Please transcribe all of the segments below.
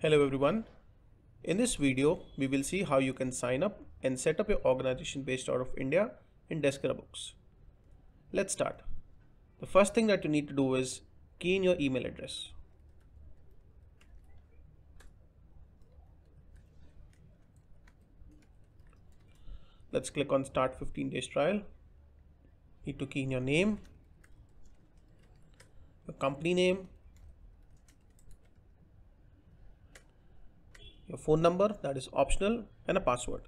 Hello everyone. In this video, we will see how you can sign up and set up your organization based out of India in Deskera Books. Let's start. The first thing that you need to do is key in your email address. Let's click on start 15 days trial. Need to key in your name, your company name, your phone number that is optional and a password.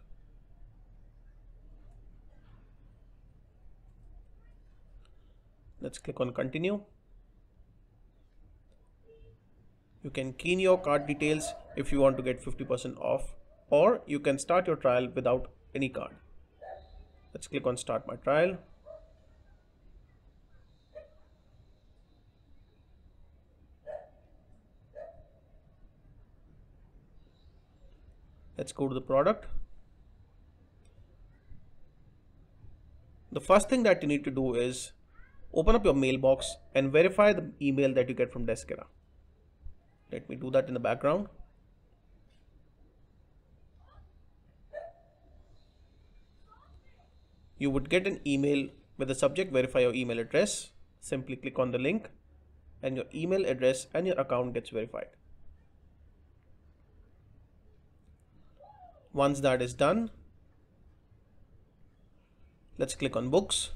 Let's click on continue. You can key in your card details if you want to get 50% off or you can start your trial without any card. Let's click on start my trial. Let's go to the product. The first thing that you need to do is open up your mailbox and verify the email that you get from Deskera. Let me do that in the background. You would get an email with the subject verify your email address. Simply click on the link and your email address and your account gets verified. Once that is done, let's click on books.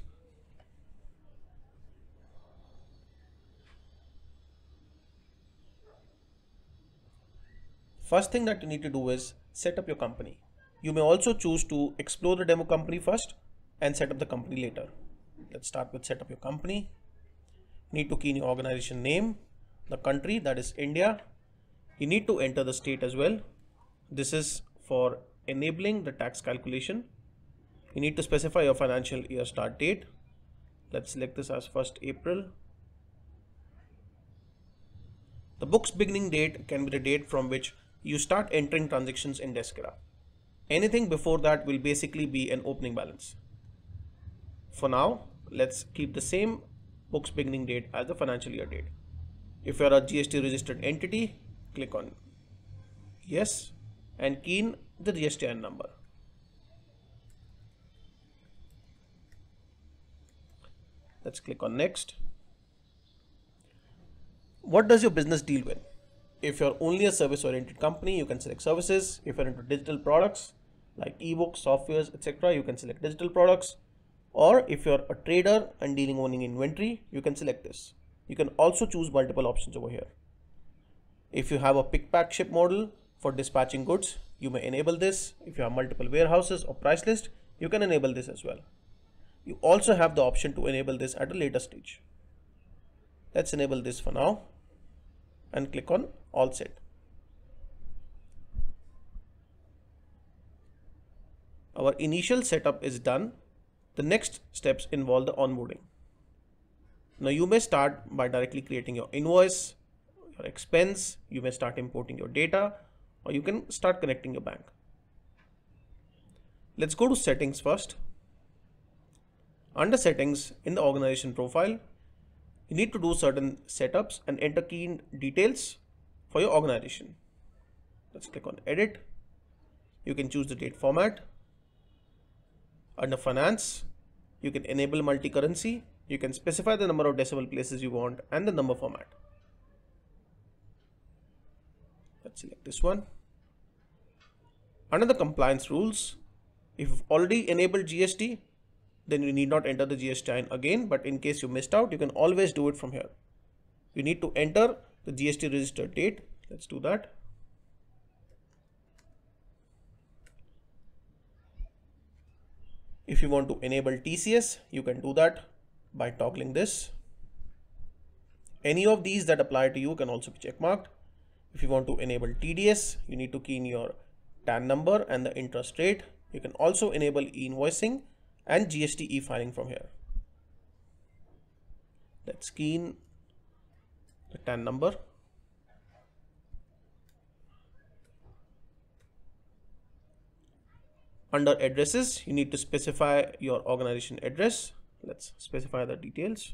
First thing that you need to do is set up your company. You may also choose to explore the demo company first and set up the company later. Let's start with set up your company. You need to key in your organization name, the country that is India. You need to enter the state as well. This is for enabling the tax calculation. You need to specify your financial year start date. Let's select this as 1st April. The book's beginning date can be the date from which you start entering transactions in Deskera. Anything before that will basically be an opening balance. For now, let's keep the same book's beginning date as the financial year date. If you are a GST registered entity, click on yes and key in the GSTN number. Let's click on next. What does your business deal with? If you're only a service oriented company, you can select services. If you're into digital products like ebooks, softwares, etc., you can select digital products. Or if you're a trader and dealing owning inventory, you can select this. You can also choose multiple options over here. If you have a pick pack ship model for dispatching goods, you may enable this. If you have multiple warehouses or price list, you can enable this as well. You also have the option to enable this at a later stage. Let's enable this for now and click on all set. Our initial setup is done. The next steps involve the onboarding. Now you may start by directly creating your invoice, your expense, you may start importing your data or you can start connecting your bank. Let's go to settings first. Under settings in the organization profile, you need to do certain setups and enter key details for your organization. Let's click on edit. You can choose the date format. Under finance, you can enable multi-currency. You can specify the number of decimal places you want and the number format. Let's select this one. Under the compliance rules, if you've already enabled GST, then you need not enter the GSTIN again. But in case you missed out, you can always do it from here. You need to enter the GST register date. Let's do that. If you want to enable TCS, you can do that by toggling this. Any of these that apply to you can also be checkmarked. If you want to enable TDS, you need to key in your TAN number and the interest rate. You can also enable e-invoicing and GST e-filing from here. Let's key in the TAN number. Under addresses, you need to specify your organization address. Let's specify the details.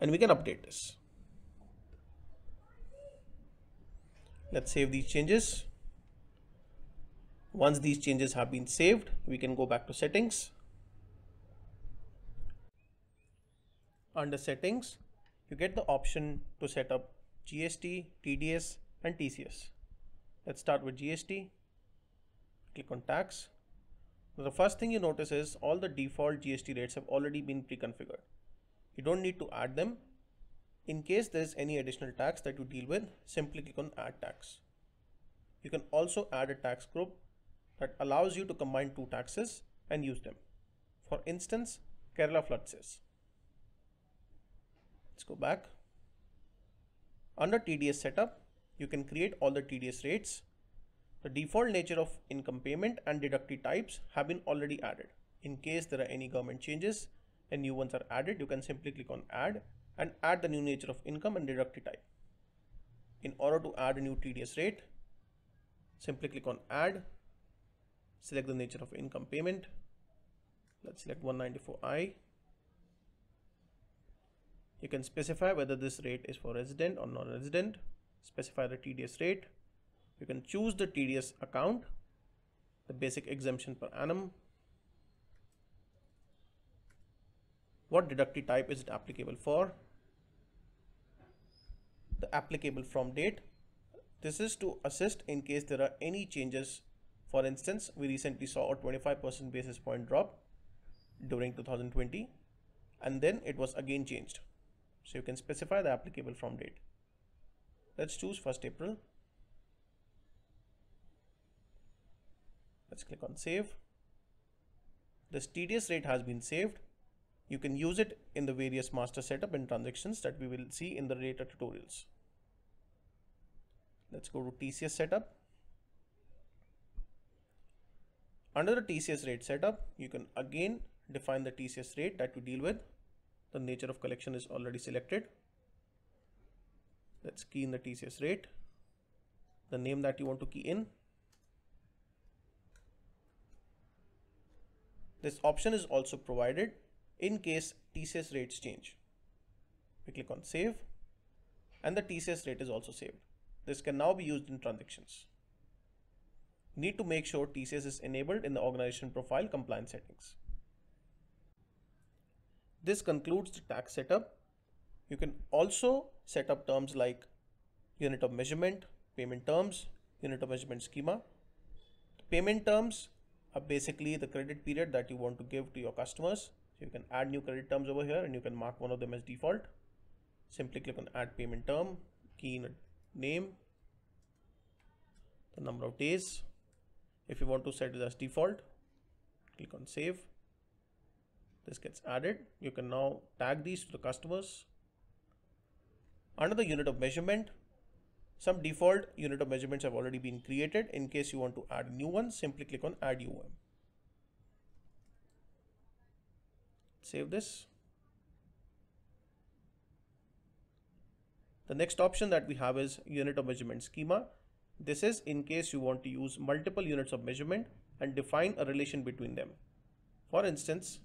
And we can update this. Let's save these changes. Once these changes have been saved, we can go back to settings. Under settings, you get the option to set up GST, TDS and TCS. Let's start with GST. Click on tax. the first thing you notice is all the default GST rates have already been pre-configured. You don't need to add them. In case there's any additional tax that you deal with, simply click on add tax. You can also add a tax group that allows you to combine two taxes and use them. For instance, Kerala flood cess. Let's go back. Under TDS setup, you can create all the TDS rates. The default nature of income payment and deductee types have been already added. In case there are any government changes and new ones are added, you can simply click on add and add the new nature of income and deductee type. In order to add a new TDS rate, simply click on add, select the nature of income payment. Let's select 194i you can specify whether this rate is for resident or non-resident. Specify the TDS rate. You can choose the TDS account, the basic exemption per annum. What deductee type is it applicable for? The applicable from date. This is to assist in case there are any changes. For instance, we recently saw a 25% basis point drop during 2020 and then it was again changed. So you can specify the applicable from date. Let's choose 1st April. Let's click on save. This TDS rate has been saved. You can use it in the various master setup and transactions that we will see in the later tutorials. Let's go to TCS setup. Under the TCS rate setup, you can again define the TCS rate that you deal with. The nature of collection is already selected. Let's key in the TCS rate. The name that you want to key in. This option is also provided in case TCS rates change we click on save and the TCS rate is also saved this can now be used in transactions need to make sure TCS is enabled in the organization profile compliance settings this concludes the tax setup. You can also set up terms like unit of measurement, payment terms, unit of measurement schema. Payment terms are basically the credit period that you want to give to your customers. So you can add new credit terms over here and you can mark one of them as default. Simply click on add payment term, key in name, the number of days. If you want to set it as default, click on save. This gets added. You can now tag these to the customers. Under the unit of measurement. Some default unit of measurements have already been created. In case you want to add new one simply click on add UM save this. The next option that we have is unit of measurement schema. This is in case you want to use multiple units of measurement and define a relation between them. For instance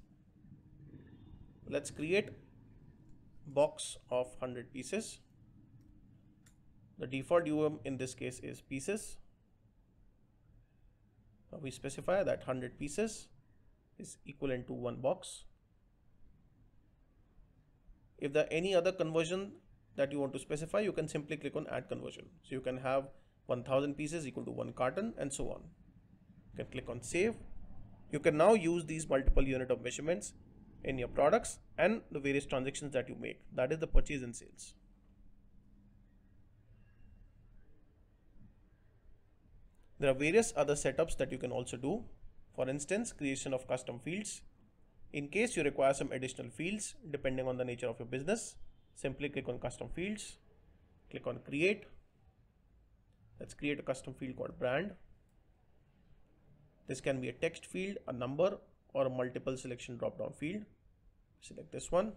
let's create box of 100 pieces. The default UM in this case is pieces. We specify that 100 pieces is equivalent to one box if there are any other conversion that you want to specify you can simply click on add conversion so you can have 1000 pieces equal to one carton and so on you can click on save you can now use these multiple unit of measurements in your products and the various transactions that you make. That is the purchase and sales. There are various other setups that you can also do. For instance, creation of custom fields. In case you require some additional fields, depending on the nature of your business, simply click on custom fields, click on create. Let's create a custom field called brand. This can be a text field, a number, or a multiple selection drop down field. Select this one.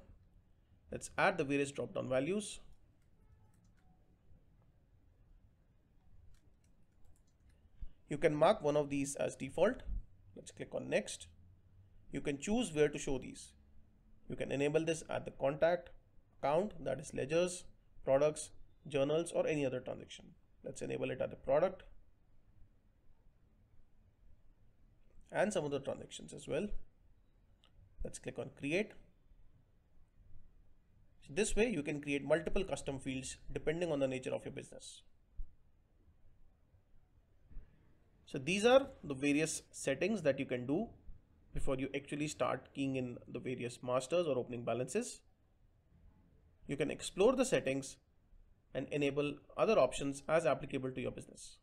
Let's add the various drop down values. You can mark one of these as default. Let's click on next you can choose where to show these you can enable this at the contact account that is ledgers, products, journals or any other transaction. Let's enable it at the product and some other transactions as well. Let's click on create. So this way you can create multiple custom fields depending on the nature of your business. So these are the various settings that you can do before you actually start keying in the various masters or opening balances. You can explore the settings and enable other options as applicable to your business.